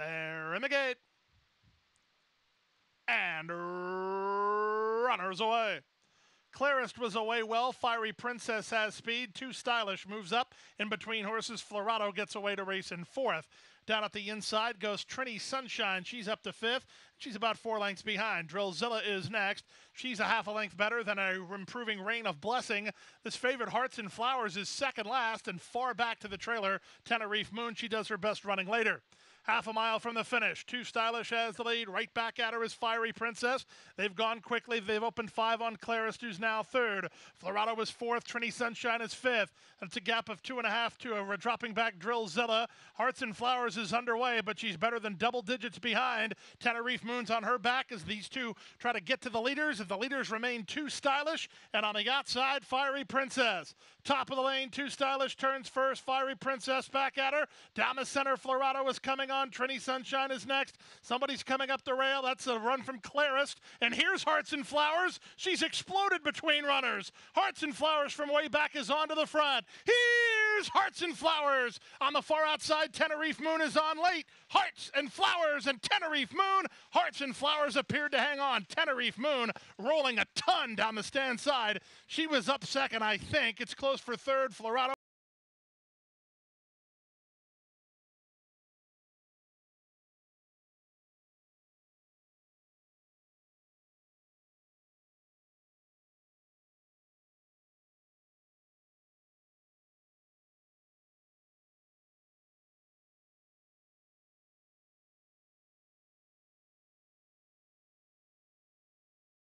There in the gate. And runners away. Clarist was away well. Fiery Princess has speed. Too stylish moves up in between horses. Florado gets away to race in fourth. Down at the inside goes Trini Sunshine. She's up to fifth. She's about four lengths behind. Drillzilla is next. She's a half a length better than a improving Rain of Blessing. This favorite Hearts and Flowers is second last and far back to the trailer. Tenerife Moon. She does her best running later half a mile from the finish. Too stylish has the lead. Right back at her is Fiery Princess. They've gone quickly. They've opened five on Clarist, who's now third. Florado was fourth. Trini Sunshine is fifth. It's a gap of two and a half to dropping back Drillzilla. Hearts and Flowers is underway, but she's better than double digits behind. Tenerife Moon's on her back as these two try to get to the leaders. If the leaders remain too stylish, and on the outside, Fiery Princess. Top of the lane, too stylish turns first. Fiery Princess back at her. Down the center, Florado is coming on. Trini Sunshine is next. Somebody's coming up the rail. That's a run from Clarist. And here's Hearts and Flowers. She's exploded between runners. Hearts and Flowers from way back is on to the front. Here's Hearts and Flowers. On the far outside, Tenerife Moon is on late. Hearts and Flowers and Tenerife Moon. Hearts and Flowers appeared to hang on. Tenerife Moon rolling a ton down the stand side. She was up second, I think. It's close for third. Florado.